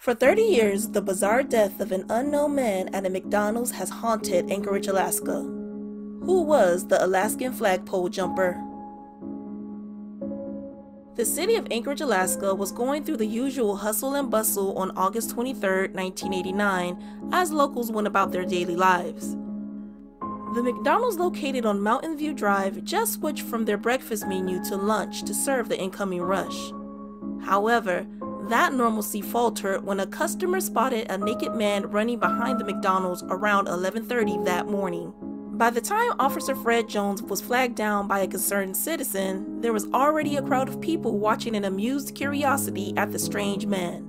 For 30 years, the bizarre death of an unknown man at a McDonald's has haunted Anchorage, Alaska. Who was the Alaskan flagpole jumper? The city of Anchorage, Alaska was going through the usual hustle and bustle on August 23, 1989, as locals went about their daily lives. The McDonald's located on Mountain View Drive just switched from their breakfast menu to lunch to serve the incoming rush. However, that normalcy faltered when a customer spotted a naked man running behind the McDonald's around 11:30 that morning. By the time Officer Fred Jones was flagged down by a concerned citizen, there was already a crowd of people watching in amused curiosity at the strange man.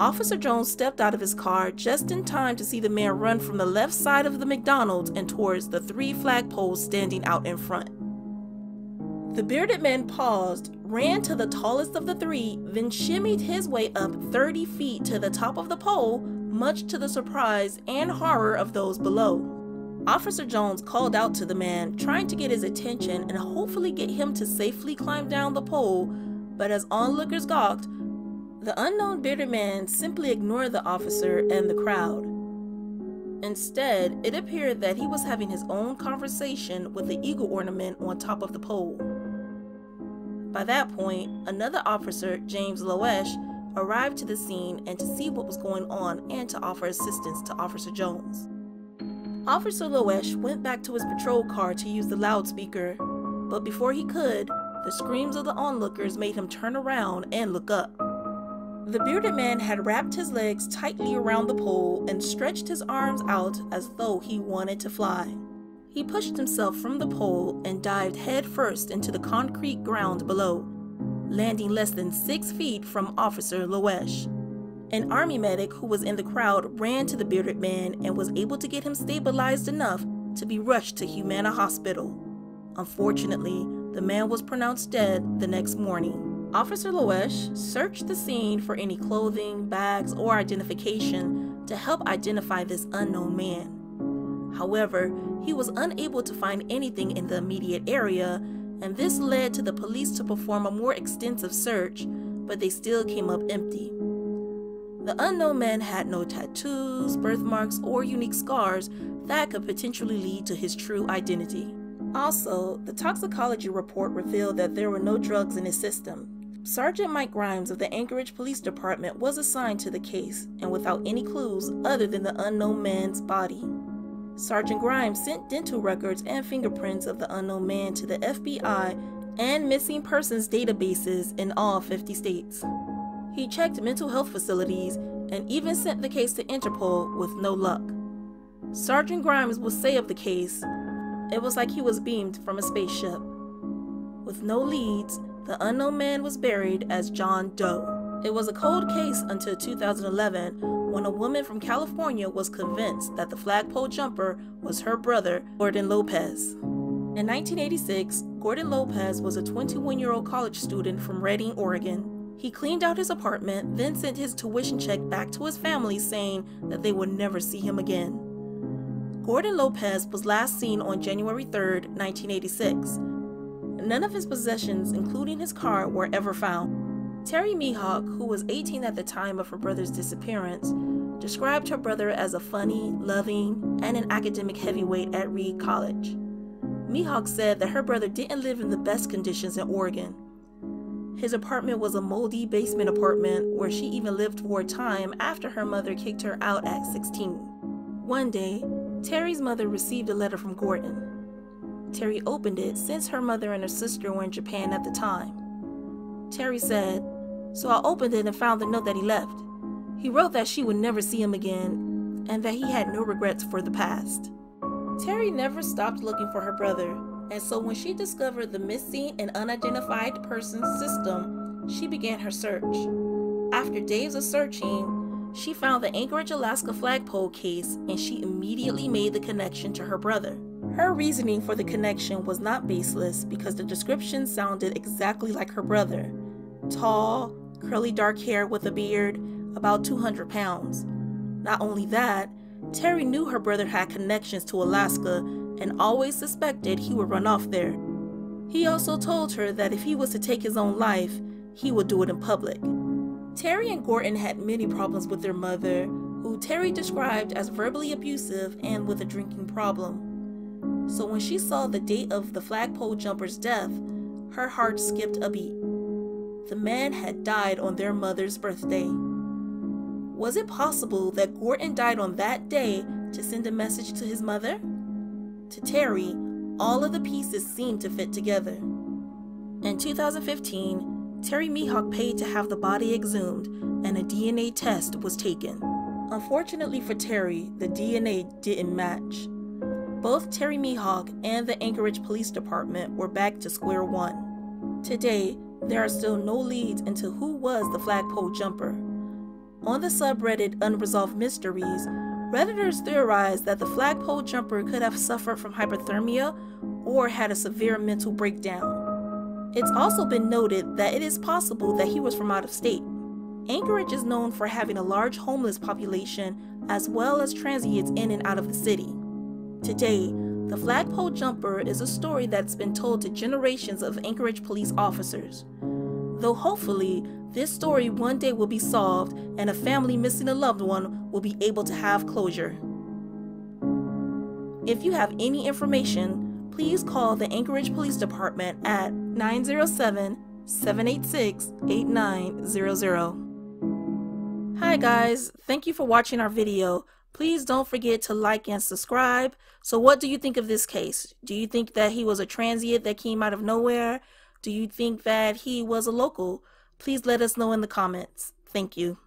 Officer Jones stepped out of his car just in time to see the man run from the left side of the McDonald's and towards the three flagpoles standing out in front. The bearded man paused, ran to the tallest of the three, then shimmied his way up 30 feet to the top of the pole, much to the surprise and horror of those below. Officer Jones called out to the man, trying to get his attention and hopefully get him to safely climb down the pole, but as onlookers gawked, the unknown bearded man simply ignored the officer and the crowd. Instead, it appeared that he was having his own conversation with the eagle ornament on top of the pole. By that point, another officer, James Loesch, arrived to the scene and to see what was going on and to offer assistance to Officer Jones. Officer Loesch went back to his patrol car to use the loudspeaker, but before he could, the screams of the onlookers made him turn around and look up. The bearded man had wrapped his legs tightly around the pole and stretched his arms out as though he wanted to fly. He pushed himself from the pole and dived headfirst into the concrete ground below, landing less than six feet from Officer Loesch. An army medic who was in the crowd ran to the bearded man and was able to get him stabilized enough to be rushed to Humana Hospital. Unfortunately, the man was pronounced dead the next morning. Officer Loesch searched the scene for any clothing, bags, or identification to help identify this unknown man. However, he was unable to find anything in the immediate area, and this led to the police to perform a more extensive search, but they still came up empty. The unknown man had no tattoos, birthmarks, or unique scars that could potentially lead to his true identity. Also, the toxicology report revealed that there were no drugs in his system. Sergeant Mike Grimes of the Anchorage Police Department was assigned to the case, and without any clues other than the unknown man's body. Sergeant Grimes sent dental records and fingerprints of the unknown man to the FBI and missing persons databases in all 50 states. He checked mental health facilities and even sent the case to Interpol with no luck. Sergeant Grimes will say of the case, it was like he was beamed from a spaceship. With no leads, the unknown man was buried as John Doe. It was a cold case until 2011 when a woman from California was convinced that the flagpole jumper was her brother, Gordon Lopez. In 1986, Gordon Lopez was a 21 year old college student from Redding, Oregon. He cleaned out his apartment, then sent his tuition check back to his family saying that they would never see him again. Gordon Lopez was last seen on January 3, 1986. None of his possessions, including his car, were ever found. Terry Mihawk, who was 18 at the time of her brother's disappearance, described her brother as a funny, loving, and an academic heavyweight at Reed College. Mihawk said that her brother didn't live in the best conditions in Oregon. His apartment was a moldy basement apartment where she even lived for a time after her mother kicked her out at 16. One day, Terry's mother received a letter from Gordon. Terry opened it since her mother and her sister were in Japan at the time. Terry said, so I opened it and found the note that he left. He wrote that she would never see him again and that he had no regrets for the past. Terry never stopped looking for her brother, and so when she discovered the missing and unidentified persons system, she began her search. After days of searching, she found the Anchorage, Alaska flagpole case and she immediately made the connection to her brother. Her reasoning for the connection was not baseless because the description sounded exactly like her brother tall, curly dark hair with a beard, about 200 pounds. Not only that, Terry knew her brother had connections to Alaska and always suspected he would run off there. He also told her that if he was to take his own life, he would do it in public. Terry and Gordon had many problems with their mother, who Terry described as verbally abusive and with a drinking problem. So when she saw the date of the flagpole jumper's death, her heart skipped a beat. The man had died on their mother's birthday. Was it possible that Gordon died on that day to send a message to his mother? To Terry, all of the pieces seemed to fit together. In 2015, Terry Mihawk paid to have the body exhumed and a DNA test was taken. Unfortunately for Terry, the DNA didn't match. Both Terry Mihawk and the Anchorage Police Department were back to square one. Today, there are still no leads into who was the flagpole jumper. On the subreddit Unresolved Mysteries, Redditors theorize that the flagpole jumper could have suffered from hypothermia or had a severe mental breakdown. It's also been noted that it is possible that he was from out of state. Anchorage is known for having a large homeless population as well as transients in and out of the city. Today, the flagpole jumper is a story that's been told to generations of Anchorage police officers. Though hopefully, this story one day will be solved and a family missing a loved one will be able to have closure. If you have any information, please call the Anchorage Police Department at 907 786 8900. Hi guys, thank you for watching our video. Please don't forget to like and subscribe. So what do you think of this case? Do you think that he was a transient that came out of nowhere? Do you think that he was a local? Please let us know in the comments. Thank you.